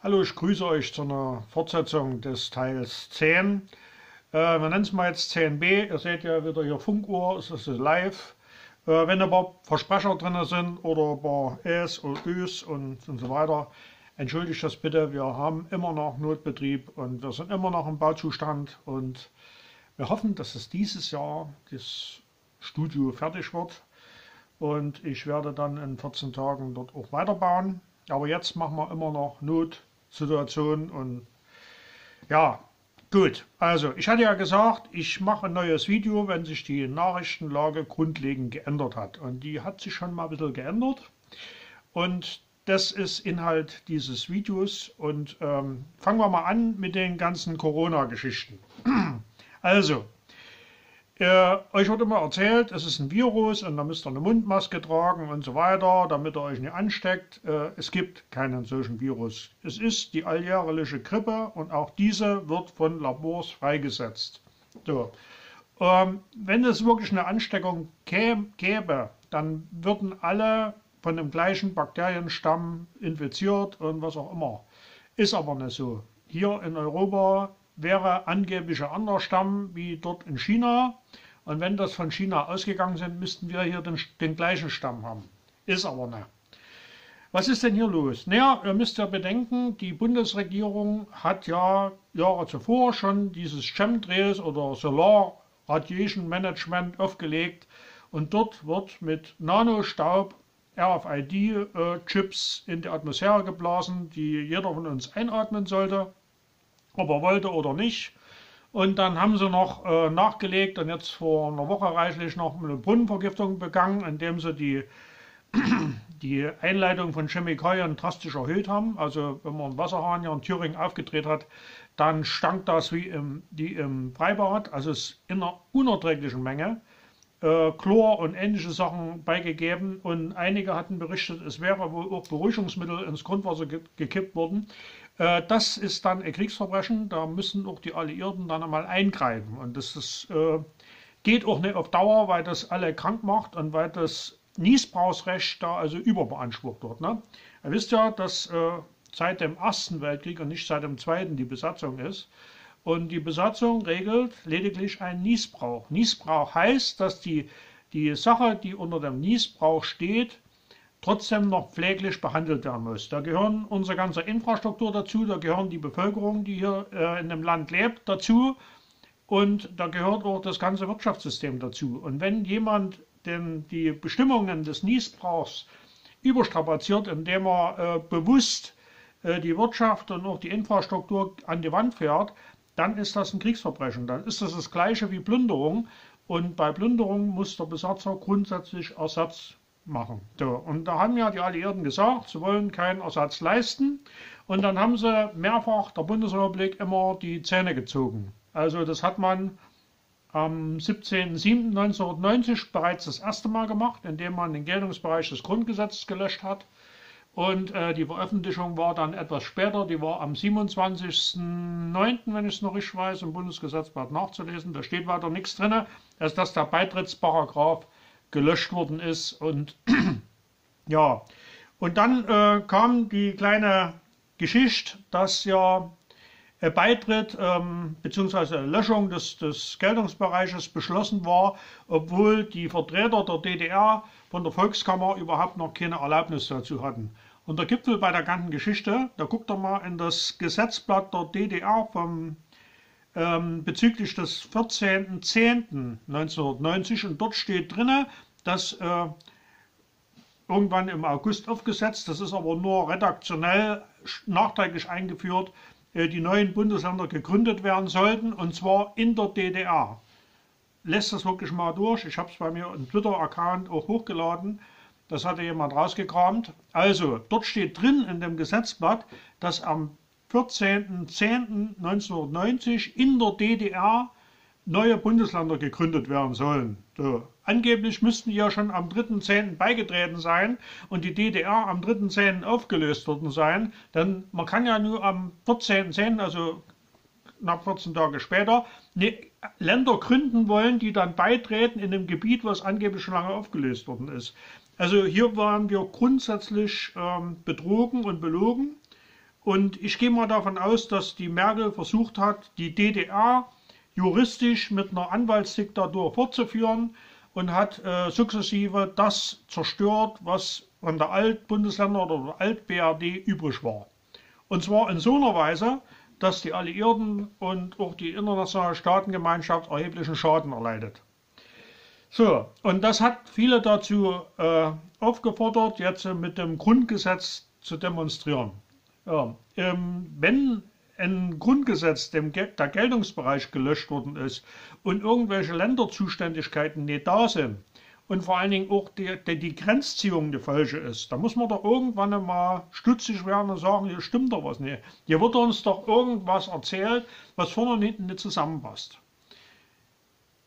Hallo, ich grüße euch zu einer Fortsetzung des Teils 10. Äh, wir nennen es mal jetzt 10b. Ihr seht ja wieder hier Funkuhr, es ist live. Äh, wenn ein paar Versprecher drin sind oder ein paar Äs und Üs und, und so weiter, entschuldigt das bitte. Wir haben immer noch Notbetrieb und wir sind immer noch im Bauzustand und wir hoffen, dass es dieses Jahr das Studio fertig wird und ich werde dann in 14 Tagen dort auch weiterbauen. Aber jetzt machen wir immer noch Notsituationen und ja, gut. Also, ich hatte ja gesagt, ich mache ein neues Video, wenn sich die Nachrichtenlage grundlegend geändert hat. Und die hat sich schon mal ein bisschen geändert. Und das ist Inhalt dieses Videos. Und ähm, fangen wir mal an mit den ganzen Corona-Geschichten. Also, äh, euch wird immer erzählt, es ist ein Virus und da müsst ihr eine Mundmaske tragen und so weiter, damit ihr euch nicht ansteckt. Äh, es gibt keinen solchen Virus. Es ist die alljährliche Grippe und auch diese wird von Labors freigesetzt. So. Ähm, wenn es wirklich eine Ansteckung gäbe, dann würden alle von dem gleichen Bakterienstamm infiziert und was auch immer. Ist aber nicht so. Hier in Europa wäre angeblich ein anderer Stamm wie dort in China. Und wenn das von China ausgegangen sind, müssten wir hier den, den gleichen Stamm haben. Ist aber nicht. Was ist denn hier los? Naja, ihr müsst ja bedenken, die Bundesregierung hat ja Jahre zuvor schon dieses Chemtrails oder Solar Radiation Management aufgelegt und dort wird mit Nanostaub RFID-Chips äh, in die Atmosphäre geblasen, die jeder von uns einatmen sollte ob er wollte oder nicht. Und dann haben sie noch äh, nachgelegt und jetzt vor einer Woche reichlich noch eine Brunnenvergiftung begangen, indem sie die, die Einleitung von Chemikalien drastisch erhöht haben. Also wenn man einen Wasserhahn hier in Thüringen aufgedreht hat, dann stank das wie im, die im Freibad, also es in einer unerträglichen Menge. Äh, Chlor und ähnliche Sachen beigegeben und einige hatten berichtet, es wäre wohl auch Beruhigungsmittel ins Grundwasser ge gekippt worden. Äh, das ist dann ein Kriegsverbrechen, da müssen auch die Alliierten dann einmal eingreifen und das ist, äh, geht auch nicht auf Dauer, weil das alle krank macht und weil das Niesbrauchsrecht da also überbeansprucht wird. Ne? Ihr wisst ja, dass äh, seit dem Ersten Weltkrieg und nicht seit dem Zweiten die Besatzung ist. Und die Besatzung regelt lediglich einen Niesbrauch. Niesbrauch heißt, dass die, die Sache, die unter dem Niesbrauch steht, trotzdem noch pfleglich behandelt werden muss. Da gehören unsere ganze Infrastruktur dazu, da gehören die Bevölkerung, die hier äh, in dem Land lebt, dazu und da gehört auch das ganze Wirtschaftssystem dazu. Und wenn jemand denn die Bestimmungen des Niesbrauchs überstrapaziert, indem er äh, bewusst äh, die Wirtschaft und auch die Infrastruktur an die Wand fährt, dann ist das ein Kriegsverbrechen. Dann ist das das gleiche wie Plünderung. Und bei Plünderung muss der Besatzer grundsätzlich Ersatz machen. So, und da haben ja die Alliierten gesagt, sie wollen keinen Ersatz leisten. Und dann haben sie mehrfach der Bundesrepublik immer die Zähne gezogen. Also das hat man am 17.07.1990 bereits das erste Mal gemacht, indem man den Geltungsbereich des Grundgesetzes gelöscht hat. Und äh, die Veröffentlichung war dann etwas später, die war am 27.09., wenn ich es noch richtig weiß, im Bundesgesetzblatt nachzulesen. Da steht weiter nichts drin, als dass der Beitrittsparagraf gelöscht worden ist. Und ja, und dann äh, kam die kleine Geschichte, dass ja Beitritt ähm, bzw. Löschung des, des Geltungsbereiches beschlossen war, obwohl die Vertreter der DDR von der Volkskammer überhaupt noch keine Erlaubnis dazu hatten. Und der Gipfel bei der ganzen Geschichte, da guckt er mal in das Gesetzblatt der DDR vom, ähm, bezüglich des 14.10.1990 und dort steht drin, dass äh, irgendwann im August aufgesetzt, das ist aber nur redaktionell nachträglich eingeführt, äh, die neuen Bundesländer gegründet werden sollten und zwar in der DDR. Lässt das wirklich mal durch. Ich habe es bei mir im Twitter-Account auch hochgeladen. Das hatte jemand rausgekramt. Also, dort steht drin in dem Gesetzblatt, dass am 14.10.1990 in der DDR neue Bundesländer gegründet werden sollen. So. Angeblich müssten die ja schon am 3.10. beigetreten sein und die DDR am 3.10. aufgelöst worden sein. Denn man kann ja nur am 14.10., also nach 14 Tage später, ne, Länder gründen wollen, die dann beitreten in einem Gebiet, was angeblich schon lange aufgelöst worden ist. Also hier waren wir grundsätzlich ähm, betrogen und belogen. Und ich gehe mal davon aus, dass die Merkel versucht hat, die DDR juristisch mit einer Anwaltsdiktatur fortzuführen und hat äh, sukzessive das zerstört, was von der Alt-Bundesländer oder der Alt-BRD übrig war. Und zwar in so einer Weise, dass die Alliierten und auch die internationale Staatengemeinschaft erheblichen Schaden erleidet. So, und das hat viele dazu äh, aufgefordert, jetzt mit dem Grundgesetz zu demonstrieren. Ja, ähm, wenn ein Grundgesetz, dem der Geltungsbereich gelöscht worden ist und irgendwelche Länderzuständigkeiten nicht da sind und vor allen Dingen auch die, die, Grenzziehung die falsche ist, da muss man doch irgendwann mal stutzig werden und sagen, hier stimmt doch was nicht. Hier wird uns doch irgendwas erzählt, was vorne und hinten nicht zusammenpasst.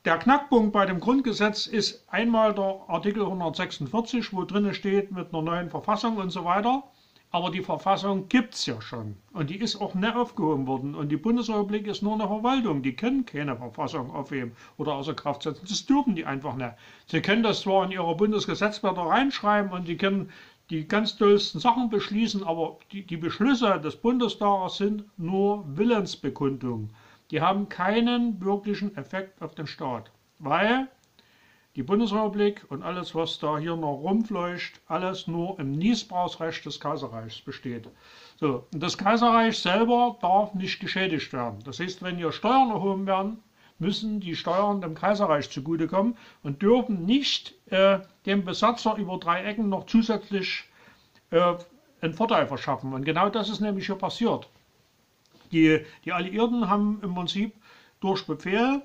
Der Knackpunkt bei dem Grundgesetz ist einmal der Artikel 146, wo drin steht mit einer neuen Verfassung und so weiter. Aber die Verfassung gibt es ja schon und die ist auch nicht aufgehoben worden. Und die Bundesrepublik ist nur eine Verwaltung. Die können keine Verfassung aufheben oder außer Kraft setzen. Das dürfen die einfach nicht. Sie können das zwar in ihre Bundesgesetzblätter reinschreiben und die können die ganz tollsten Sachen beschließen, aber die, die Beschlüsse des Bundestages sind nur Willensbekundungen. Die haben keinen wirklichen Effekt auf den Staat, weil die Bundesrepublik und alles, was da hier noch rumfleucht, alles nur im Niesbrauchsrecht des Kaiserreichs besteht. So, das Kaiserreich selber darf nicht geschädigt werden. Das heißt, wenn hier Steuern erhoben werden, müssen die Steuern dem Kaiserreich zugutekommen und dürfen nicht äh, dem Besatzer über drei Ecken noch zusätzlich äh, einen Vorteil verschaffen. Und genau das ist nämlich hier passiert. Die, die Alliierten haben im Prinzip durch Befehl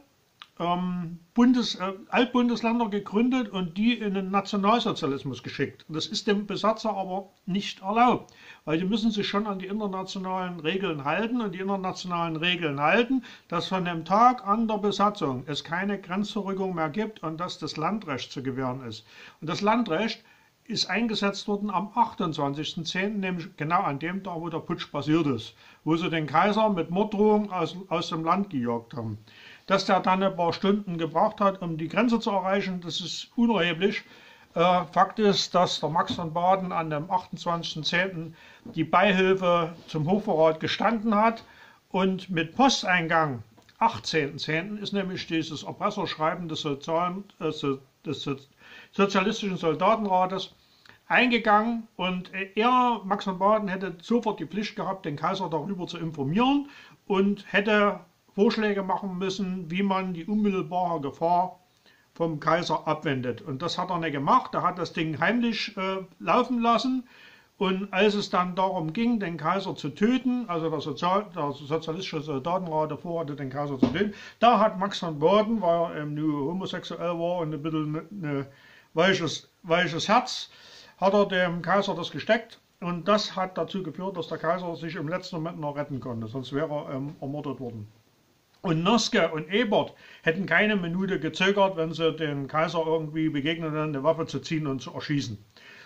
ähm, Bundes, äh, Altbundesländer gegründet und die in den Nationalsozialismus geschickt. Das ist dem Besatzer aber nicht erlaubt, weil die müssen sich schon an die internationalen Regeln halten und die internationalen Regeln halten, dass von dem Tag an der Besatzung es keine Grenzzurückung mehr gibt und dass das Landrecht zu gewähren ist. Und das Landrecht ist eingesetzt worden am 28.10., nämlich genau an dem Tag, wo der Putsch passiert ist, wo sie den Kaiser mit Morddrohung aus, aus dem Land gejagt haben. Dass der dann ein paar Stunden gebraucht hat, um die Grenze zu erreichen, das ist unerheblich. Äh, Fakt ist, dass der Max von Baden an dem 28.10. die Beihilfe zum Hochverrat gestanden hat und mit Posteingang 18.10. ist nämlich dieses Erpresserschreiben des, Sozialen, äh, des Sozialistischen Soldatenrates eingegangen und er, Max von Baden, hätte sofort die Pflicht gehabt, den Kaiser darüber zu informieren und hätte Vorschläge machen müssen, wie man die unmittelbare Gefahr vom Kaiser abwendet. Und das hat er nicht gemacht. Er hat das Ding heimlich äh, laufen lassen. Und als es dann darum ging, den Kaiser zu töten, also der, Sozial der sozialistische Soldatenrat davor hatte, den Kaiser zu töten, da hat Max von Baden, weil er nur homosexuell war und ein bisschen ein ne weiches, weiches Herz, hat er dem Kaiser das gesteckt. Und das hat dazu geführt, dass der Kaiser sich im letzten Moment noch retten konnte, sonst wäre er ähm, ermordet worden. Und Noske und Ebert hätten keine Minute gezögert, wenn sie den Kaiser irgendwie begegnen, eine Waffe zu ziehen und zu erschießen.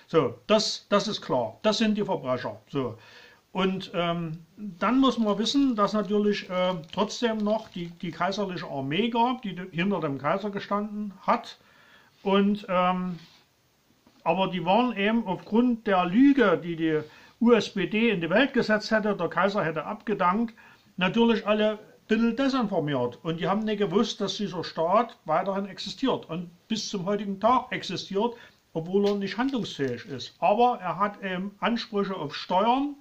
So, das, das ist klar. Das sind die Verbrecher. So. Und ähm, dann muss man wissen, dass natürlich äh, trotzdem noch die, die kaiserliche Armee gab, die hinter dem Kaiser gestanden hat. Und ähm, aber die waren eben aufgrund der Lüge, die die USPD in die Welt gesetzt hätte, der Kaiser hätte abgedankt, natürlich alle bisschen desinformiert und die haben nicht gewusst, dass dieser Staat weiterhin existiert und bis zum heutigen Tag existiert, obwohl er nicht handlungsfähig ist. Aber er hat eben Ansprüche auf Steuern,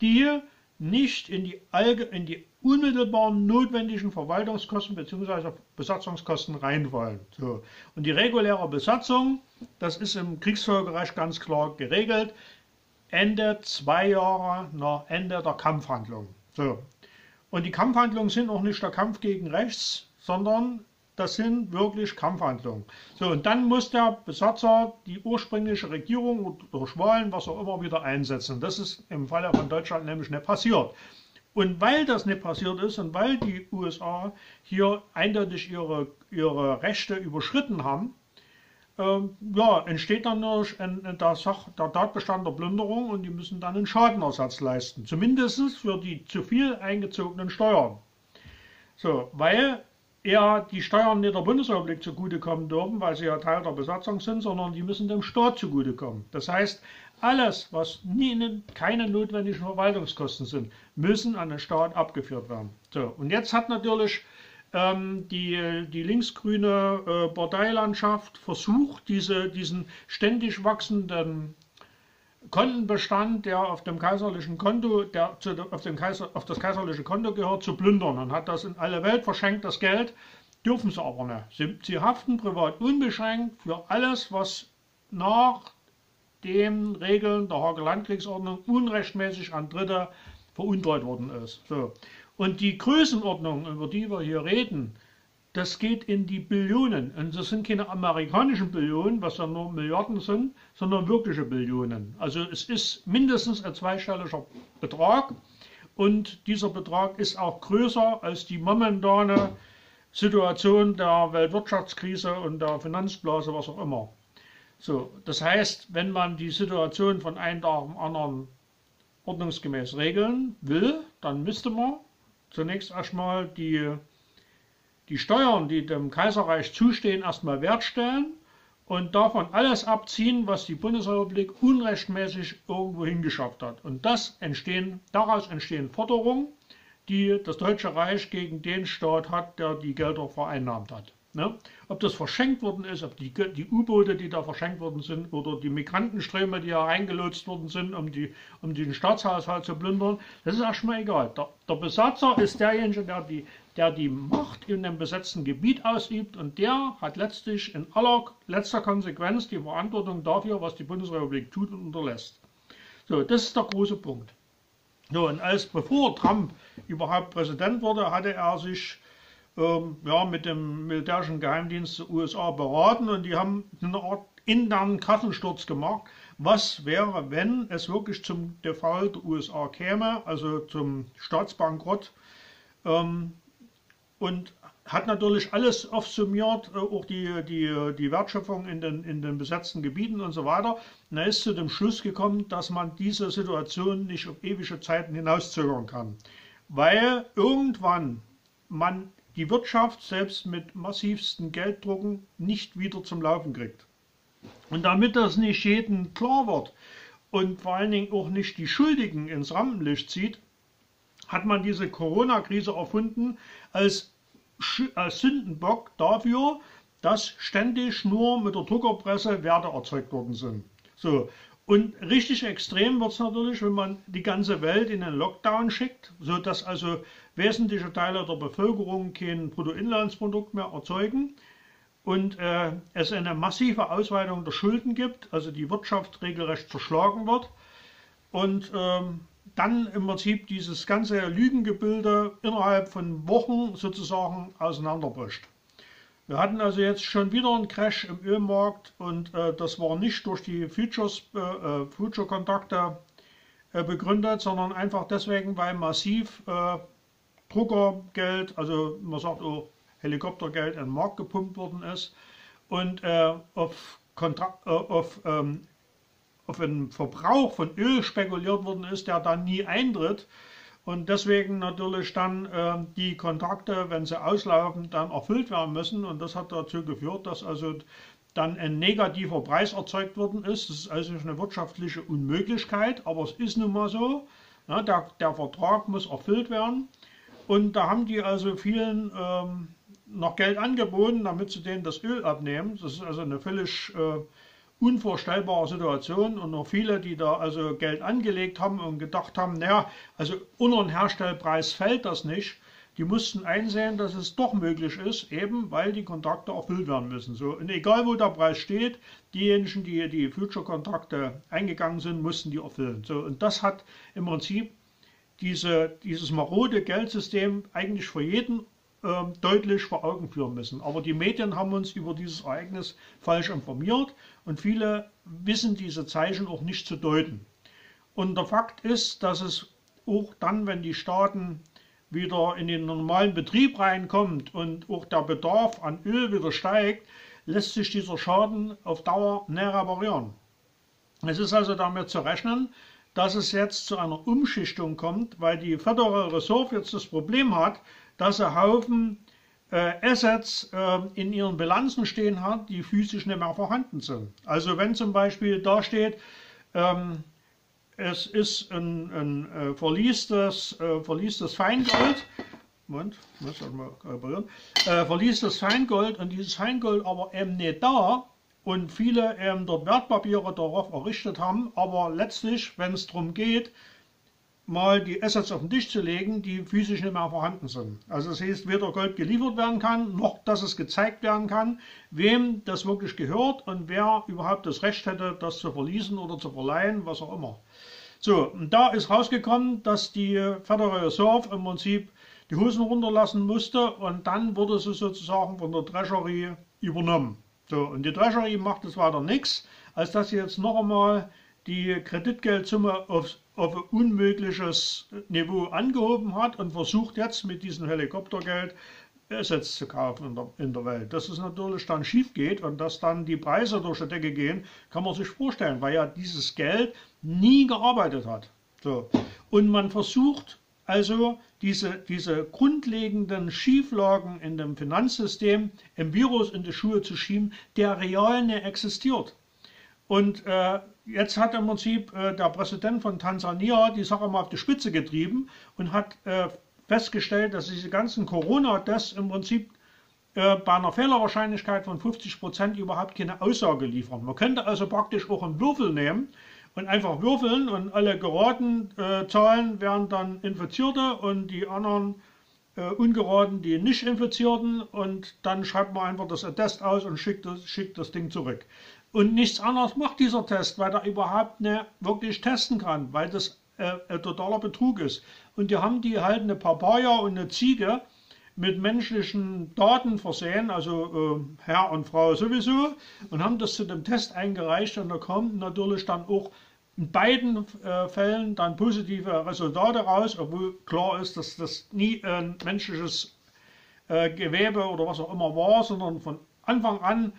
die nicht in die, Allge in die unmittelbar notwendigen Verwaltungskosten bzw. Besatzungskosten reinfallen. So. Und die reguläre Besatzung, das ist im Kriegsvölkerrecht ganz klar geregelt, Ende zwei Jahre nach Ende der Kampfhandlung. So. Und die Kampfhandlungen sind auch nicht der Kampf gegen rechts, sondern das sind wirklich Kampfhandlungen. So, und dann muss der Besatzer die ursprüngliche Regierung durch Wahlen, was auch immer, wieder einsetzen. Das ist im Falle von Deutschland nämlich nicht passiert. Und weil das nicht passiert ist und weil die USA hier eindeutig ihre, ihre Rechte überschritten haben, ähm, ja, entsteht dann ein, der, Sach, der Tatbestand der Plünderung und die müssen dann einen Schadenersatz leisten. Zumindest für die zu viel eingezogenen Steuern. So, weil eher die Steuern nicht der Bundesrepublik zugutekommen dürfen, weil sie ja Teil der Besatzung sind, sondern die müssen dem Staat zugutekommen. Das heißt, alles, was nie, keine notwendigen Verwaltungskosten sind, müssen an den Staat abgeführt werden. So, und jetzt hat natürlich ähm, die, die linksgrüne äh, Parteilandschaft versucht, diese, diesen ständig wachsenden Kontenbestand, der auf dem kaiserlichen Konto, der zu, auf, dem Kaiser, auf das kaiserliche Konto gehört, zu plündern und hat das in alle Welt verschenkt, das Geld, dürfen sie aber nicht. Sie, sie haften privat unbeschränkt für alles, was nach den Regeln der Hager Landkriegsordnung unrechtmäßig an Dritte veruntreut worden ist. So. Und die Größenordnung, über die wir hier reden, das geht in die Billionen. Und das sind keine amerikanischen Billionen, was ja nur Milliarden sind, sondern wirkliche Billionen. Also es ist mindestens ein zweistelliger Betrag. Und dieser Betrag ist auch größer als die momentane Situation der Weltwirtschaftskrise und der Finanzblase, was auch immer. So, das heißt, wenn man die Situation von einem Tag auf anderen ordnungsgemäß regeln will, dann müsste man zunächst erstmal die die Steuern, die dem Kaiserreich zustehen, erstmal wertstellen und davon alles abziehen, was die Bundesrepublik unrechtmäßig irgendwo hingeschafft hat. Und das entstehen, daraus entstehen Forderungen, die das Deutsche Reich gegen den Staat hat, der die Gelder vereinnahmt hat. Ne? Ob das verschenkt worden ist, ob die, die U-Boote, die da verschenkt worden sind, oder die Migrantenströme, die da reingelotst worden sind, um, die, um den Staatshaushalt zu plündern, das ist erstmal egal. Der, der Besatzer ist derjenige, der die, der die Macht in dem besetzten Gebiet ausübt und der hat letztlich in aller letzter Konsequenz die Verantwortung dafür, was die Bundesrepublik tut und unterlässt. So, das ist der große Punkt. So, und als bevor Trump überhaupt Präsident wurde, hatte er sich ähm, ja, mit dem militärischen Geheimdienst der USA beraten und die haben eine Art internen Kassensturz gemacht. Was wäre, wenn es wirklich zum Default der USA käme, also zum Staatsbankrott? Ähm, und hat natürlich alles aufsummiert, äh, auch die, die, die Wertschöpfung in den, in den besetzten Gebieten und so weiter. Und er ist zu dem Schluss gekommen, dass man diese Situation nicht auf ewige Zeiten hinauszögern kann. Weil irgendwann man die Wirtschaft selbst mit massivsten Gelddrucken nicht wieder zum Laufen kriegt. Und damit das nicht jedem klar wird und vor allen Dingen auch nicht die Schuldigen ins Rampenlicht zieht, hat man diese Corona-Krise erfunden als, als Sündenbock dafür, dass ständig nur mit der Druckerpresse Werte erzeugt worden sind. So, und richtig extrem wird es natürlich, wenn man die ganze Welt in einen Lockdown schickt, sodass also wesentliche Teile der Bevölkerung kein Bruttoinlandsprodukt mehr erzeugen und äh, es eine massive Ausweitung der Schulden gibt, also die Wirtschaft regelrecht zerschlagen wird und ähm, dann im Prinzip dieses ganze Lügengebilde innerhalb von Wochen sozusagen auseinanderbricht. Wir hatten also jetzt schon wieder einen Crash im Ölmarkt und äh, das war nicht durch die Futures, äh, äh, Future-Kontakte äh, begründet, sondern einfach deswegen, weil massiv äh, Druckergeld, also man sagt auch Helikoptergeld in den Markt gepumpt worden ist und äh, auf, Kontrakt, auf, ähm, auf einen Verbrauch von Öl spekuliert worden ist, der dann nie eintritt und deswegen natürlich dann äh, die Kontrakte, wenn sie auslaufen, dann erfüllt werden müssen. Und das hat dazu geführt, dass also dann ein negativer Preis erzeugt worden ist. Das ist also eine wirtschaftliche Unmöglichkeit, aber es ist nun mal so. Ja, der, der, Vertrag muss erfüllt werden. Und da haben die also vielen ähm, noch Geld angeboten, damit sie denen das Öl abnehmen. Das ist also eine völlig äh, unvorstellbare Situation und noch viele, die da also Geld angelegt haben und gedacht haben, naja, also unter den Herstellpreis fällt das nicht. Die mussten einsehen, dass es doch möglich ist, eben weil die Kontrakte erfüllt werden müssen. So, und egal wo der Preis steht, diejenigen, die die Future-Kontrakte eingegangen sind, mussten die erfüllen. So, und das hat im Prinzip diese, dieses marode Geldsystem eigentlich für jeden äh, deutlich vor Augen führen müssen. Aber die Medien haben uns über dieses Ereignis falsch informiert und viele wissen diese Zeichen auch nicht zu deuten. Und der Fakt ist, dass es auch dann, wenn die Staaten wieder in den normalen Betrieb reinkommt und auch der Bedarf an Öl wieder steigt, lässt sich dieser Schaden auf Dauer näher reparieren. Es ist also damit zu rechnen, dass es jetzt zu einer Umschichtung kommt, weil die Federal Reserve jetzt das Problem hat, dass er Haufen Assets äh, in ihren Bilanzen stehen hat, die physisch nicht mehr vorhanden sind. Also wenn zum Beispiel da steht, ähm, es ist ein, ein äh, verliestes, äh, verliestes Feingold. Moment, muss ich mal kalibrieren. Äh, verliestes Feingold und dieses Feingold aber eben nicht da und viele dort Wertpapiere darauf errichtet haben, aber letztlich, wenn es darum geht, mal die Assets auf den Tisch zu legen, die physisch nicht mehr vorhanden sind. Also das heißt, weder Gold geliefert werden kann, noch dass es gezeigt werden kann, wem das wirklich gehört und wer überhaupt das Recht hätte, das zu verließen oder zu verleihen, was auch immer. So, und da ist rausgekommen, dass die Federal Reserve im Prinzip die Hosen runterlassen musste und dann wurde sie sozusagen von der Treasury übernommen. So, und die Treasury macht es weiter nichts, als dass sie jetzt noch einmal die Kreditgeldsumme auf, auf ein unmögliches Niveau angehoben hat und versucht jetzt mit diesem Helikoptergeld Assets zu kaufen in der, in der Welt. Dass es natürlich dann schief geht und dass dann die Preise durch die Decke gehen, kann man sich vorstellen, weil ja dieses Geld nie gearbeitet hat. So. Und man versucht also diese, diese grundlegenden Schieflagen in dem Finanzsystem im Virus in die Schuhe zu schieben, der real nicht existiert. Und äh, jetzt hat im Prinzip äh, der Präsident von Tansania die Sache mal auf die Spitze getrieben und hat äh, festgestellt, dass diese ganzen Corona-Tests im Prinzip äh, bei einer Fehlerwahrscheinlichkeit von 50 Prozent überhaupt keine Aussage liefern. Man könnte also praktisch auch einen Würfel nehmen und einfach würfeln und alle geraten äh, Zahlen wären dann Infizierte und die anderen äh, ungeraden die nicht Infizierten und dann schreibt man einfach das Test aus und schickt das, schickt das Ding zurück. Und nichts anderes macht dieser Test, weil er überhaupt nicht wirklich testen kann, weil das äh, totaler Betrug ist. Und die haben die halt eine Papaya und eine Ziege mit menschlichen Daten versehen, also äh, Herr und Frau sowieso, und haben das zu dem Test eingereicht und da kommen natürlich dann auch in beiden äh, Fällen dann positive Resultate raus, obwohl klar ist, dass das nie ein menschliches äh, Gewebe oder was auch immer war, sondern von Anfang an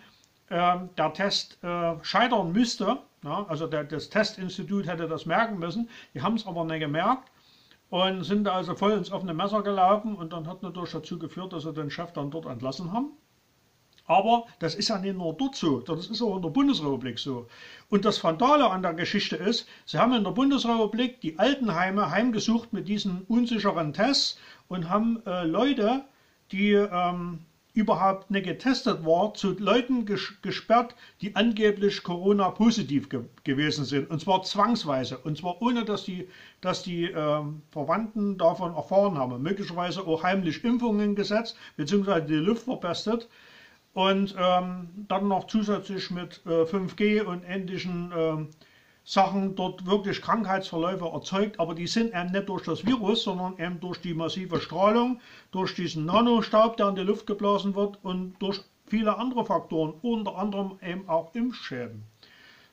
der Test äh, scheitern müsste. Ja, also das Testinstitut hätte das merken müssen. Die haben es aber nicht gemerkt und sind also voll ins offene Messer gelaufen und dann hat natürlich dazu geführt, dass sie den Chef dann dort entlassen haben. Aber das ist ja nicht nur dort so, das ist auch in der Bundesrepublik so. Und das Fantale an der Geschichte ist, sie haben in der Bundesrepublik die Altenheime heimgesucht mit diesen unsicheren Tests und haben äh, Leute, die ähm, überhaupt nicht getestet war, zu Leuten gesperrt, die angeblich Corona-positiv ge gewesen sind. Und zwar zwangsweise. Und zwar ohne, dass die, dass die ähm, Verwandten davon erfahren haben. Möglicherweise auch heimlich Impfungen gesetzt, beziehungsweise die Luft verpestet. Und ähm, dann noch zusätzlich mit äh, 5G und ähnlichen äh, Sachen dort wirklich Krankheitsverläufe erzeugt, aber die sind eben nicht durch das Virus, sondern eben durch die massive Strahlung, durch diesen Nanostaub, der in die Luft geblasen wird und durch viele andere Faktoren, unter anderem eben auch Impfschäden.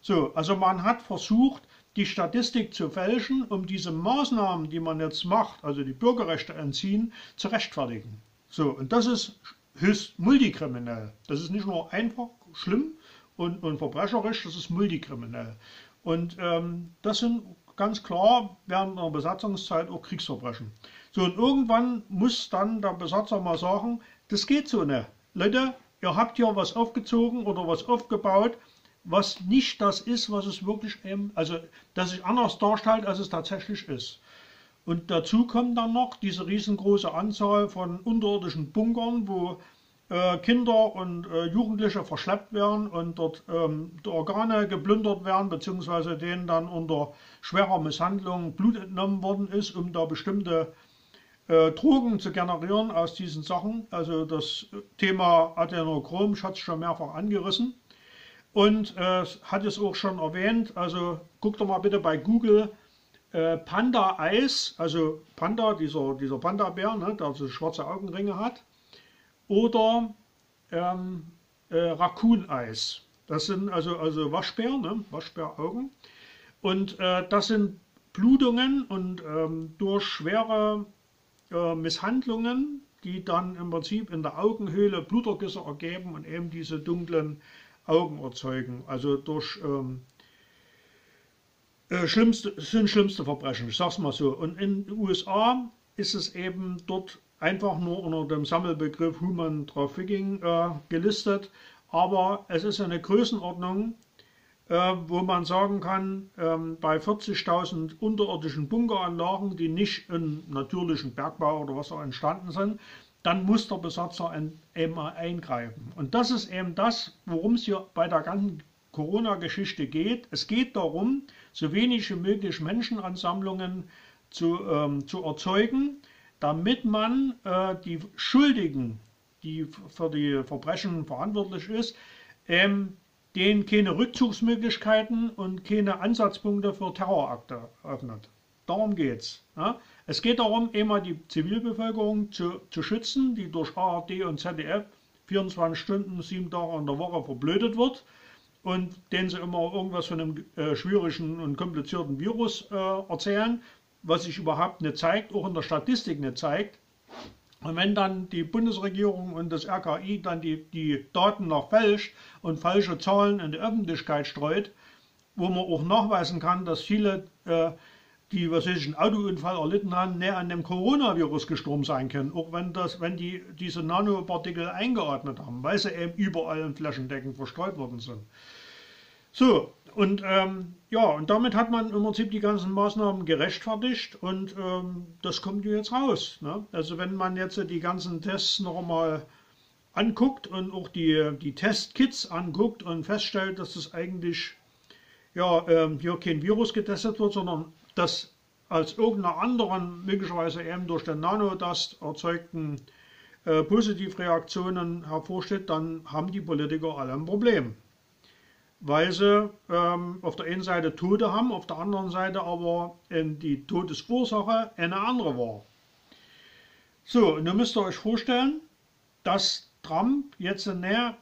So, also man hat versucht, die Statistik zu fälschen, um diese Maßnahmen, die man jetzt macht, also die Bürgerrechte entziehen, zu rechtfertigen. So, und das ist höchst multikriminell. Das ist nicht nur einfach schlimm und, und verbrecherisch, das ist multikriminell. Und ähm, das sind ganz klar während der Besatzungszeit auch Kriegsverbrechen. So, und irgendwann muss dann der Besatzer mal sagen, das geht so nicht. Leute, ihr habt hier was aufgezogen oder was aufgebaut, was nicht das ist, was es wirklich eben, also das sich anders darstellt, als es tatsächlich ist. Und dazu kommt dann noch diese riesengroße Anzahl von unterirdischen Bunkern, wo äh, Kinder und äh, Jugendliche verschleppt werden und dort ähm, die Organe geplündert werden, beziehungsweise denen dann unter schwerer Misshandlung Blut entnommen worden ist, um da bestimmte äh, Drogen zu generieren aus diesen Sachen. Also das Thema Adenochrom, ich hatte es schon mehrfach angerissen. Und äh, hat es auch schon erwähnt, also guckt doch mal bitte bei Google äh, Panda-Eis, also Panda, dieser, dieser Panda-Bär, ne, der so schwarze Augenringe hat oder ähm, äh, Raccoon-Eis. Das sind also, also Waschbär, ne? Waschbäraugen. Und äh, das sind Blutungen und ähm, durch schwere äh, Misshandlungen, die dann im Prinzip in der Augenhöhle Blutergüsse ergeben und eben diese dunklen Augen erzeugen. Also durch ähm, äh, schlimmste, sind schlimmste Verbrechen, ich sag's mal so. Und in den USA ist es eben dort einfach nur unter dem Sammelbegriff Human Trafficking äh, gelistet. Aber es ist eine Größenordnung, äh, wo man sagen kann, ähm, bei 40.000 unterirdischen Bunkeranlagen, die nicht im natürlichen Bergbau oder was auch entstanden sind, dann muss der Besatzer eben eingreifen. Und das ist eben das, worum es hier bei der ganzen Corona-Geschichte geht. Es geht darum, so wenig wie möglich Menschenansammlungen zu, ähm, zu erzeugen, damit man äh, die Schuldigen, die für die Verbrechen verantwortlich ist, ähm, denen keine Rückzugsmöglichkeiten und keine Ansatzpunkte für Terrorakte öffnet. Darum geht es. Ja. Es geht darum, immer die Zivilbevölkerung zu, zu schützen, die durch ARD und ZDF 24 Stunden, sieben Tage in der Woche verblödet wird und denen sie immer irgendwas von einem äh, schwierigen und komplizierten Virus äh, erzählen, was sich überhaupt nicht zeigt, auch in der Statistik nicht zeigt. Und wenn dann die Bundesregierung und das RKI dann die, die Daten noch fälscht und falsche Zahlen in die Öffentlichkeit streut, wo man auch nachweisen kann, dass viele, äh, die was weiß ich, einen Autounfall erlitten haben, näher an dem Coronavirus gestorben sein können, auch wenn, das, wenn die diese Nanopartikel eingeatmet haben, weil sie eben überall in flächendeckend verstreut worden sind. So, und ähm, ja, und damit hat man im Prinzip die ganzen Maßnahmen gerechtfertigt und ähm, das kommt jetzt raus. Ne? Also wenn man jetzt die ganzen Tests noch einmal anguckt und auch die, die Testkits anguckt und feststellt, dass das eigentlich ja, ähm, hier kein Virus getestet wird, sondern dass als irgendeiner anderen, möglicherweise eben durch den Nanodust erzeugten äh, Positivreaktionen hervorsteht, dann haben die Politiker alle ein Problem weil sie ähm, auf der einen Seite Tote haben, auf der anderen Seite aber äh, die Todesursache eine andere war. So, und nun müsst ihr euch vorstellen, dass Trump jetzt näher,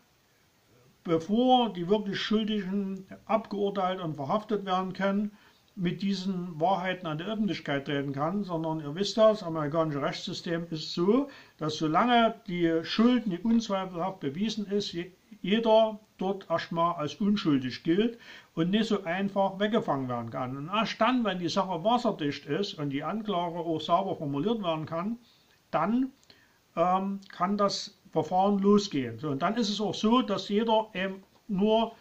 bevor die wirklich Schuldigen abgeurteilt und verhaftet werden können, mit diesen Wahrheiten an die Öffentlichkeit treten kann, sondern ihr wisst das, das amerikanische Rechtssystem ist so, dass solange die Schuld nicht unzweifelhaft bewiesen ist, jeder dort erstmal als unschuldig gilt und nicht so einfach weggefangen werden kann. Und erst dann, wenn die Sache wasserdicht ist und die Anklage auch sauber formuliert werden kann, dann ähm, kann das Verfahren losgehen. So, und dann ist es auch so, dass jeder eben nur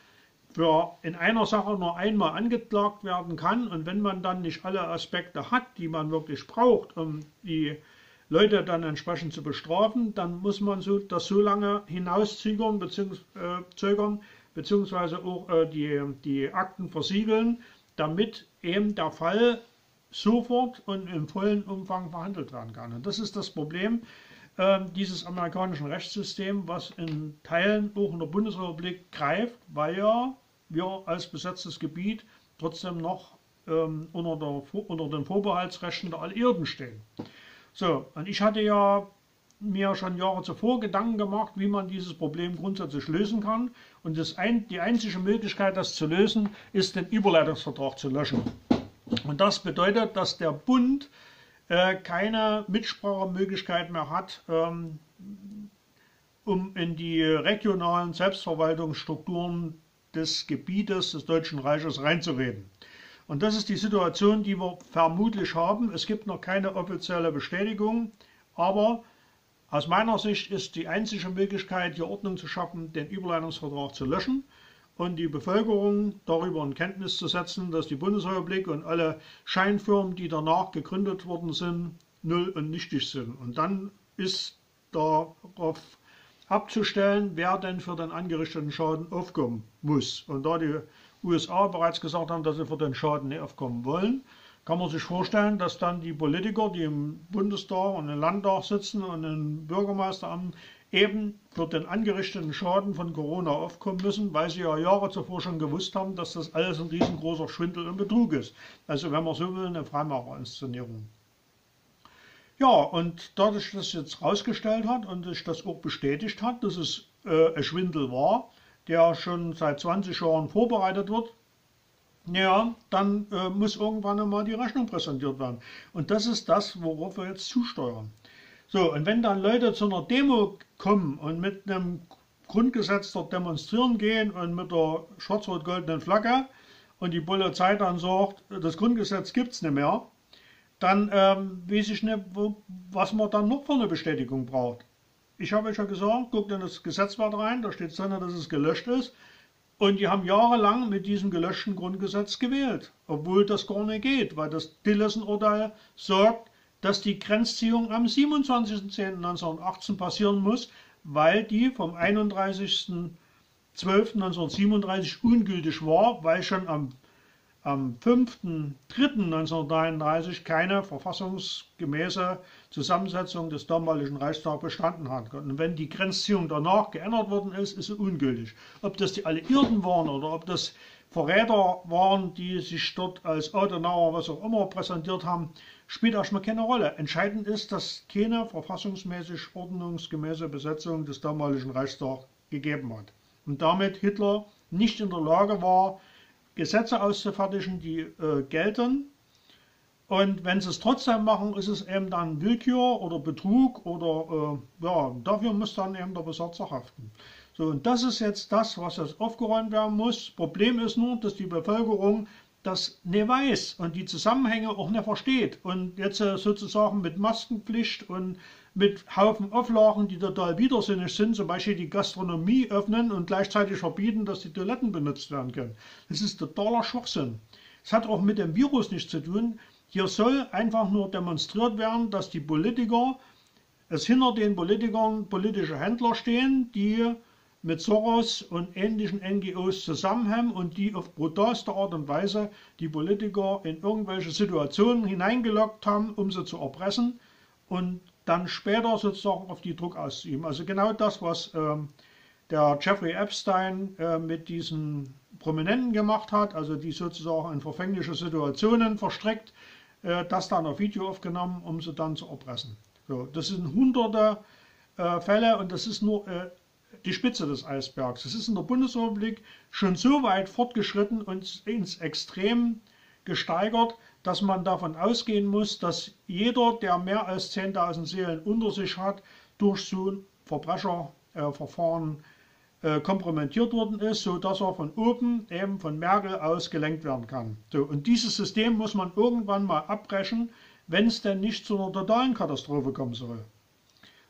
für in einer Sache nur einmal angeklagt werden kann und wenn man dann nicht alle Aspekte hat, die man wirklich braucht, um die Leute dann entsprechend zu bestrafen, dann muss man so, das so lange hinauszögern bzw. Äh, beziehungsweise auch äh, die, die Akten versiegeln, damit eben der Fall sofort und im vollen Umfang verhandelt werden kann. Und das ist das Problem äh, dieses amerikanischen Rechtssystems, was in Teilen auch in der Bundesrepublik greift, weil ja wir als besetztes Gebiet trotzdem noch ähm, unter, der, unter den Vorbehaltsrechten der Alliierten stehen. So, und ich hatte ja mir schon Jahre zuvor Gedanken gemacht, wie man dieses Problem grundsätzlich lösen kann. Und das ein, die einzige Möglichkeit, das zu lösen, ist, den Überleitungsvertrag zu löschen. Und das bedeutet, dass der Bund äh, keine Mitsprachemöglichkeit mehr hat, ähm, um in die regionalen Selbstverwaltungsstrukturen des Gebietes des Deutschen Reiches reinzureden. Und das ist die Situation, die wir vermutlich haben. Es gibt noch keine offizielle Bestätigung, aber aus meiner Sicht ist die einzige Möglichkeit, hier Ordnung zu schaffen, den Überleitungsvertrag zu löschen und die Bevölkerung darüber in Kenntnis zu setzen, dass die Bundesrepublik und alle Scheinfirmen, die danach gegründet worden sind, null und nichtig sind. Und dann ist darauf abzustellen, wer denn für den angerichteten Schaden aufkommen muss. Und da die USA bereits gesagt haben, dass sie für den Schaden nicht aufkommen wollen, kann man sich vorstellen, dass dann die Politiker, die im Bundestag und im Landtag sitzen und im Bürgermeisteramt eben für den angerichteten Schaden von Corona aufkommen müssen, weil sie ja Jahre zuvor schon gewusst haben, dass das alles ein riesengroßer Schwindel und Betrug ist. Also wenn man so will, eine Freimacherinszenierung. Ja, und dadurch, dass es jetzt rausgestellt hat und sich das auch bestätigt hat, dass es äh, ein Schwindel war, der schon seit 20 Jahren vorbereitet wird, ja, dann äh, muss irgendwann einmal die Rechnung präsentiert werden. Und das ist das, worauf wir jetzt zusteuern. So, und wenn dann Leute zu einer Demo kommen und mit einem Grundgesetz dort demonstrieren gehen und mit der schwarz-rot-goldenen Flagge und die Polizei dann sagt, das Grundgesetz gibt es nicht mehr, dann ähm, weiß ich nicht, wo, was man dann noch für eine Bestätigung braucht. Ich habe euch ja gesagt, guckt in das Gesetzblatt rein, da steht drin, dass es gelöscht ist. Und die haben jahrelang mit diesem gelöschten Grundgesetz gewählt, obwohl das gar nicht geht, weil das Dillesen-Urteil sagt, dass die Grenzziehung am 27.10.1918 passieren muss, weil die vom 31.12.1937 ungültig war, weil schon am am 5.3.1933 keine verfassungsgemäße Zusammensetzung des damaligen Reichstags bestanden hat. Und wenn die Grenzziehung danach geändert worden ist, ist sie ungültig. Ob das die Alliierten waren oder ob das Verräter waren, die sich dort als Adenauer, was auch immer, präsentiert haben, spielt erstmal keine Rolle. Entscheidend ist, dass keine verfassungsmäßig ordnungsgemäße Besetzung des damaligen Reichstags gegeben hat. Und damit Hitler nicht in der Lage war, Gesetze auszufertigen, die äh, gelten. Und wenn sie es trotzdem machen, ist es eben dann Willkür oder Betrug oder äh, ja, dafür muss dann eben der Besatzer haften. So, und das ist jetzt das, was jetzt aufgeräumt werden muss. Problem ist nur, dass die Bevölkerung das nicht weiß und die Zusammenhänge auch nicht versteht. Und jetzt äh, sozusagen mit Maskenpflicht und mit Haufen Auflagen, die total widersinnig sind, zum Beispiel die Gastronomie öffnen und gleichzeitig verbieten, dass die Toiletten benutzt werden können. Das ist totaler Schwachsinn. Es hat auch mit dem Virus nichts zu tun. Hier soll einfach nur demonstriert werden, dass die Politiker, es hinter den Politikern politische Händler stehen, die mit Soros und ähnlichen NGOs zusammenhängen und die auf brutalste Art und Weise die Politiker in irgendwelche Situationen hineingelockt haben, um sie zu erpressen und dann später sozusagen auf die Druck auszuüben. Also genau das, was ähm, der Jeffrey Epstein äh, mit diesen Prominenten gemacht hat, also die sozusagen in verfängliche Situationen verstrickt, äh, das dann auf Video aufgenommen, um sie dann zu erpressen. So, das sind hunderte äh, Fälle und das ist nur äh, die Spitze des Eisbergs. Es ist in der Bundesrepublik schon so weit fortgeschritten und ins Extrem gesteigert, dass man davon ausgehen muss, dass jeder, der mehr als 10.000 Seelen unter sich hat, durch so ein Verbrecherverfahren äh, kompromittiert worden ist, sodass er von oben, eben von Merkel aus, gelenkt werden kann. So, und dieses System muss man irgendwann mal abbrechen, wenn es denn nicht zu einer totalen Katastrophe kommen soll.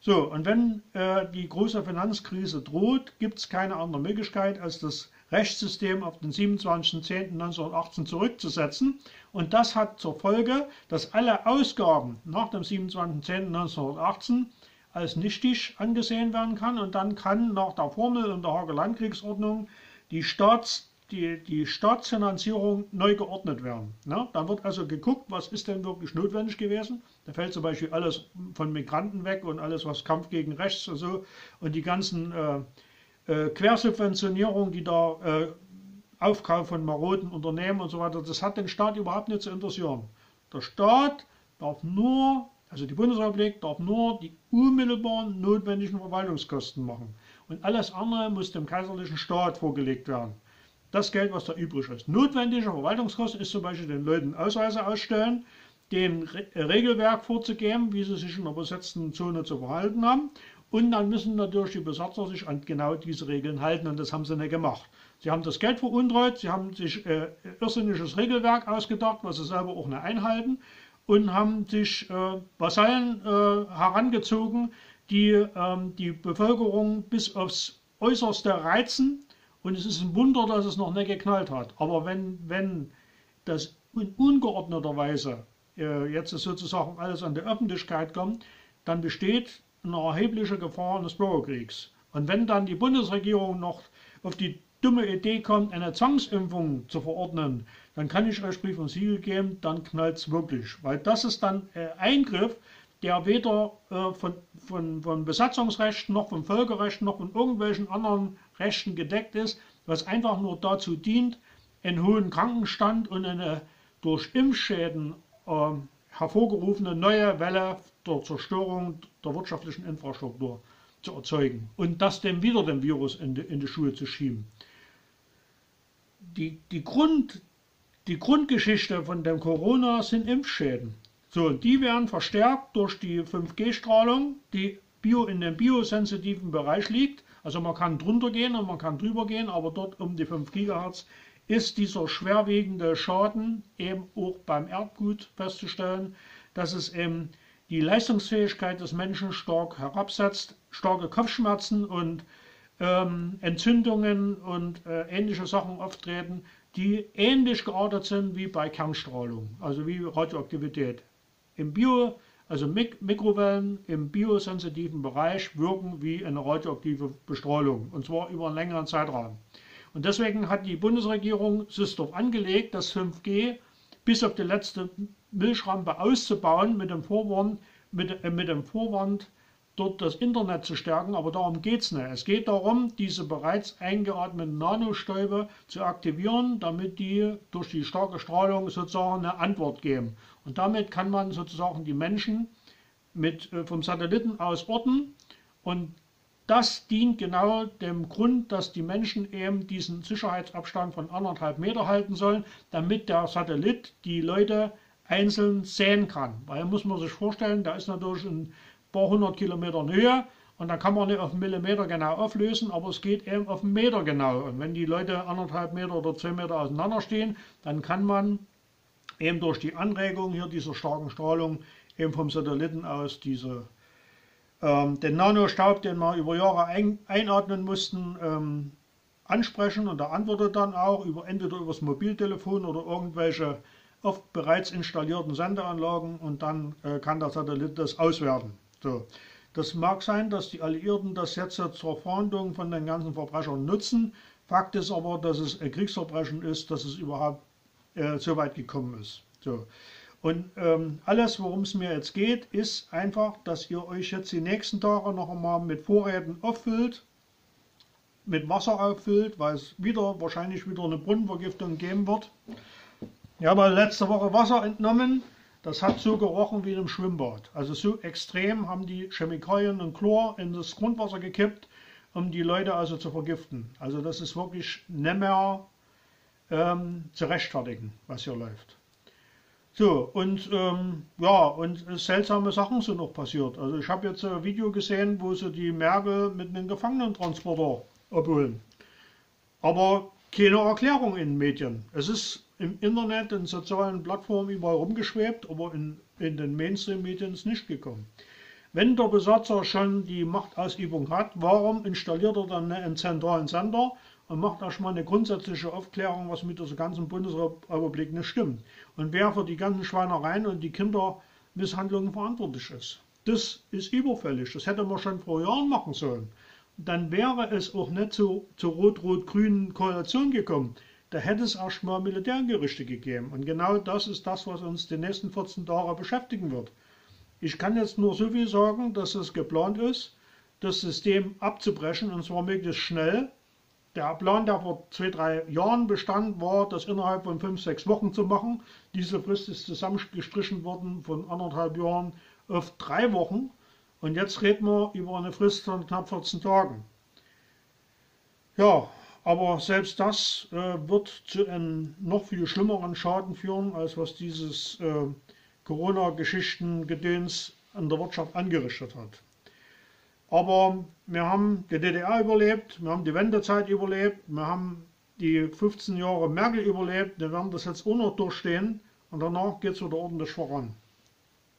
So, und wenn äh, die große Finanzkrise droht, gibt es keine andere Möglichkeit, als das Rechtssystem auf den 27.10.1918 zurückzusetzen. Und das hat zur Folge, dass alle Ausgaben nach dem 27.10.1918 als nichtig angesehen werden kann und dann kann nach der Formel in der Hager Landkriegsordnung die, Staats, die, die Staatsfinanzierung neu geordnet werden. Ja, dann wird also geguckt, was ist denn wirklich notwendig gewesen. Da fällt zum Beispiel alles von Migranten weg und alles, was Kampf gegen Rechts und so und die ganzen äh, äh, Quersubventionierung, die da äh, Aufkauf von maroden Unternehmen und so weiter, das hat den Staat überhaupt nicht zu interessieren. Der Staat darf nur, also die Bundesrepublik darf nur die unmittelbaren notwendigen Verwaltungskosten machen. Und alles andere muss dem kaiserlichen Staat vorgelegt werden. Das Geld, was da übrig ist. Notwendige Verwaltungskosten ist zum Beispiel den Leuten Ausweise ausstellen, dem Re Regelwerk vorzugeben, wie sie sich in der besetzten Zone zu verhalten haben und dann müssen natürlich die Besatzer sich an genau diese Regeln halten und das haben sie nicht gemacht. Sie haben das Geld veruntreut, sie haben sich äh, irrsinniges Regelwerk ausgedacht, was sie selber auch nicht einhalten und haben sich äh, Vasallen äh, herangezogen, die ähm, die Bevölkerung bis aufs Äußerste reizen. Und es ist ein Wunder, dass es noch nicht geknallt hat. Aber wenn, wenn das in ungeordneter Weise äh, jetzt sozusagen alles an die Öffentlichkeit kommt, dann besteht eine erhebliche Gefahr eines Bürgerkriegs. Und wenn dann die Bundesregierung noch auf die dumme Idee kommt, eine Zwangsimpfung zu verordnen, dann kann ich euch Brief und Siegel geben, dann knallt es wirklich. Weil das ist dann äh, Eingriff, der weder äh, von, von, von Besatzungsrechten noch vom Völkerrecht noch von irgendwelchen anderen Rechten gedeckt ist, was einfach nur dazu dient, einen hohen Krankenstand und eine durch Impfschäden äh, hervorgerufene neue Welle der Zerstörung der wirtschaftlichen Infrastruktur zu erzeugen und das dem wieder dem Virus in die, in die Schuhe zu schieben. Die, die, Grund, die Grundgeschichte von dem Corona sind Impfschäden. So, die werden verstärkt durch die 5G-Strahlung, die Bio in dem biosensitiven Bereich liegt. Also man kann drunter gehen und man kann drüber gehen, aber dort um die 5 GHz ist dieser schwerwiegende Schaden eben auch beim Erdgut festzustellen, dass es eben die Leistungsfähigkeit des Menschen stark herabsetzt, starke Kopfschmerzen und ähm, Entzündungen und äh, ähnliche Sachen auftreten, die ähnlich geartet sind wie bei Kernstrahlung, also wie Radioaktivität. Im Bio, also Mik Mikrowellen im biosensitiven Bereich wirken wie eine radioaktive Bestrahlung und zwar über einen längeren Zeitraum. Und deswegen hat die Bundesregierung es darauf angelegt, das 5G bis auf die letzte Milchrampe auszubauen mit dem Vorwand, mit, äh, mit dem Vorwand dort das Internet zu stärken, aber darum geht es nicht. Es geht darum, diese bereits eingeatmeten Nanostäube zu aktivieren, damit die durch die starke Strahlung sozusagen eine Antwort geben. Und damit kann man sozusagen die Menschen mit, äh, vom Satelliten aus orten und das dient genau dem Grund, dass die Menschen eben diesen Sicherheitsabstand von anderthalb Meter halten sollen, damit der Satellit die Leute einzeln sehen kann. Weil muss man sich vorstellen, da ist natürlich ein paar hundert Kilometer Höhe und da kann man nicht auf einen Millimeter genau auflösen, aber es geht eben auf einen Meter genau. Und wenn die Leute anderthalb Meter oder zwei Meter auseinander stehen, dann kann man eben durch die Anregung hier dieser starken Strahlung eben vom Satelliten aus diese, ähm, den Nanostaub, den wir über Jahre ein, einatmen mussten, ähm, ansprechen und er antwortet dann auch über entweder über das Mobiltelefon oder irgendwelche oft bereits installierten Sendeanlagen und dann äh, kann der Satellit das auswerten. So. Das mag sein, dass die Alliierten das jetzt zur Fahndung von den ganzen Verbrechern nutzen. Fakt ist aber, dass es ein Kriegsverbrechen ist, dass es überhaupt äh, so weit gekommen ist. So. Und ähm, alles, worum es mir jetzt geht, ist einfach, dass ihr euch jetzt die nächsten Tage noch einmal mit Vorräten auffüllt, mit Wasser auffüllt, weil es wieder wahrscheinlich wieder eine Brunnenvergiftung geben wird. Ich habe letzte Woche Wasser entnommen das hat so gerochen wie in einem Schwimmbad. Also so extrem haben die Chemikalien und Chlor in das Grundwasser gekippt, um die Leute also zu vergiften. Also das ist wirklich nicht mehr ähm, zu rechtfertigen, was hier läuft. So, und ähm, ja, und seltsame Sachen sind noch passiert. Also ich habe jetzt ein Video gesehen, wo sie die Merkel mit einem Gefangenentransporter abholen. Aber keine Erklärung in den Medien. Es ist im Internet, in sozialen Plattformen überall rumgeschwebt, aber in, in den Mainstream-Medien ist nicht gekommen. Wenn der Besatzer schon die Machtausübung hat, warum installiert er dann einen zentralen Sender und macht erstmal eine grundsätzliche Aufklärung, was mit dieser ganzen Bundesrepublik nicht stimmt und wer für die ganzen Schweinereien und die Kindermisshandlungen verantwortlich ist. Das ist überfällig, das hätte man schon vor Jahren machen sollen. Dann wäre es auch nicht zu, zur rot-rot-grünen Koalition gekommen da hätte es erstmal Militärgerichte gegeben. Und genau das ist das, was uns die nächsten 14 Tage beschäftigen wird. Ich kann jetzt nur so viel sagen, dass es geplant ist, das System abzubrechen und zwar möglichst schnell. Der Plan, der vor zwei, drei Jahren bestand, war, das innerhalb von fünf, sechs Wochen zu machen. Diese Frist ist zusammengestrichen worden von anderthalb Jahren auf drei Wochen. Und jetzt reden wir über eine Frist von knapp 14 Tagen. Ja, aber selbst das äh, wird zu einem noch viel schlimmeren Schaden führen, als was dieses äh, Corona-Geschichten-Gedöns an der Wirtschaft angerichtet hat. Aber wir haben die DDR überlebt, wir haben die Wendezeit überlebt, wir haben die 15 Jahre Merkel überlebt, wir werden das jetzt auch noch durchstehen und danach geht es wieder ordentlich voran.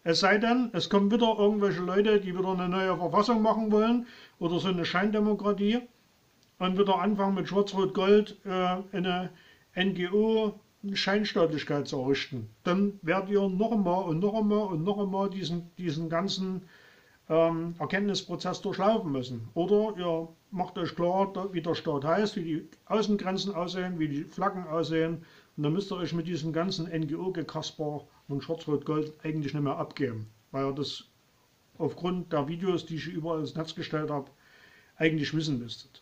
Es sei denn, es kommen wieder irgendwelche Leute, die wieder eine neue Verfassung machen wollen oder so eine Scheindemokratie und wieder anfangen mit Schwarz-Rot-Gold äh, eine NGO-Scheinstaatlichkeit zu errichten. Dann werdet ihr noch einmal und noch einmal und noch einmal diesen, diesen ganzen ähm, Erkenntnisprozess durchlaufen müssen. Oder ihr macht euch klar, wie der Staat heißt, wie die Außengrenzen aussehen, wie die Flaggen aussehen. Und dann müsst ihr euch mit diesem ganzen NGO-Gekasper und Schwarz-Rot-Gold eigentlich nicht mehr abgeben. Weil ihr das aufgrund der Videos, die ich überall ins Netz gestellt habe, eigentlich wissen müsstet.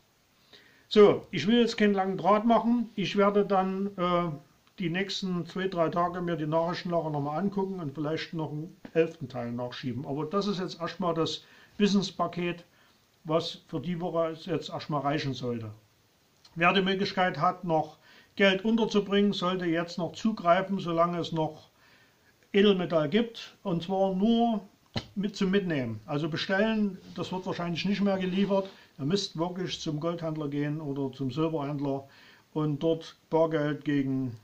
So, ich will jetzt keinen langen Draht machen. Ich werde dann äh, die nächsten zwei, drei Tage mir die Nachrichtenlager nochmal angucken und vielleicht noch einen elften Teil nachschieben. Aber das ist jetzt erstmal das Wissenspaket, was für die Woche jetzt erstmal reichen sollte. Wer die Möglichkeit hat, noch Geld unterzubringen, sollte jetzt noch zugreifen, solange es noch Edelmetall gibt. Und zwar nur mit zum Mitnehmen. Also bestellen, das wird wahrscheinlich nicht mehr geliefert. Ihr müsst wirklich zum Goldhändler gehen oder zum Silberhändler und dort Bargeld gegen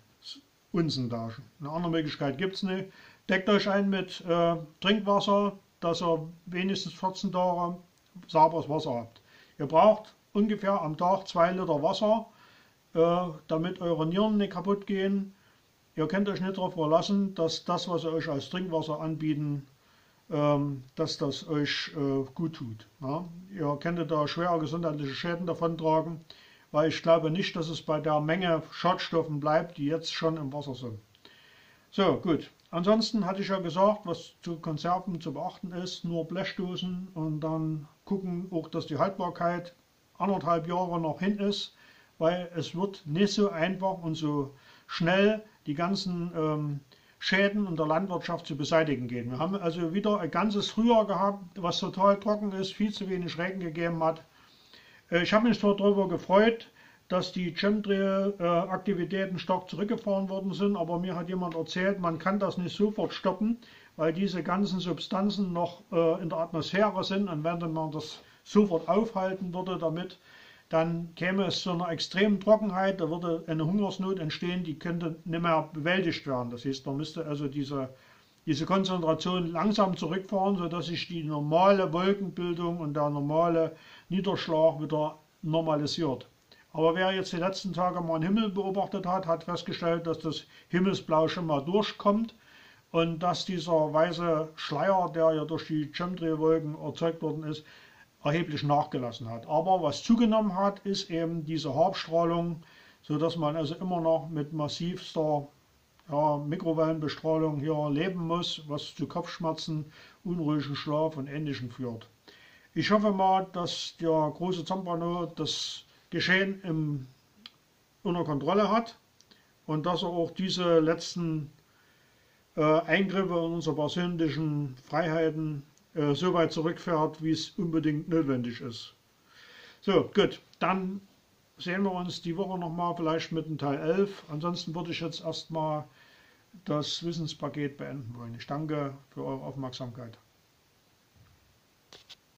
Unsen tauschen. Eine andere Möglichkeit gibt es nicht. Deckt euch ein mit äh, Trinkwasser, dass ihr wenigstens 14 Tage sauberes Wasser habt. Ihr braucht ungefähr am Tag zwei Liter Wasser, äh, damit eure Nieren nicht kaputt gehen. Ihr könnt euch nicht darauf verlassen, dass das, was sie euch als Trinkwasser anbieten, ähm, dass das euch äh, gut tut. Ihr könntet da schwere gesundheitliche Schäden davon tragen, weil ich glaube nicht, dass es bei der Menge Schadstoffen bleibt, die jetzt schon im Wasser sind. So, gut. Ansonsten hatte ich ja gesagt, was zu Konserven zu beachten ist, nur Blechdosen und dann gucken auch, dass die Haltbarkeit anderthalb Jahre noch hin ist, weil es wird nicht so einfach und so schnell die ganzen ähm, Schäden in der Landwirtschaft zu beseitigen gehen. Wir haben also wieder ein ganzes Frühjahr gehabt, was total trocken ist, viel zu wenig Regen gegeben hat. Äh, ich habe mich darüber gefreut, dass die Chemtrail-Aktivitäten stark zurückgefahren worden sind, aber mir hat jemand erzählt, man kann das nicht sofort stoppen, weil diese ganzen Substanzen noch äh, in der Atmosphäre sind und wenn man das sofort aufhalten würde damit, dann käme es zu einer extremen Trockenheit, da würde eine Hungersnot entstehen, die könnte nicht mehr bewältigt werden. Das heißt, man müsste also diese, diese Konzentration langsam zurückfahren, sodass sich die normale Wolkenbildung und der normale Niederschlag wieder normalisiert. Aber wer jetzt die letzten Tage mal den Himmel beobachtet hat, hat festgestellt, dass das Himmelsblau schon mal durchkommt und dass dieser weiße Schleier, der ja durch die Chemtrail-Wolken erzeugt worden ist, erheblich nachgelassen hat. Aber was zugenommen hat, ist eben diese Hauptstrahlung, sodass man also immer noch mit massivster ja, Mikrowellenbestrahlung hier leben muss, was zu Kopfschmerzen, unruhigen Schlaf und Ähnlichem führt. Ich hoffe mal, dass der große Zampano das Geschehen im, unter Kontrolle hat und dass er auch diese letzten äh, Eingriffe in unsere persönlichen Freiheiten äh, so weit zurückfährt, wie es unbedingt notwendig ist. So, gut, dann sehen wir uns die Woche nochmal, vielleicht mit dem Teil 11. Ansonsten würde ich jetzt erstmal das Wissenspaket beenden wollen. Ich danke für eure Aufmerksamkeit.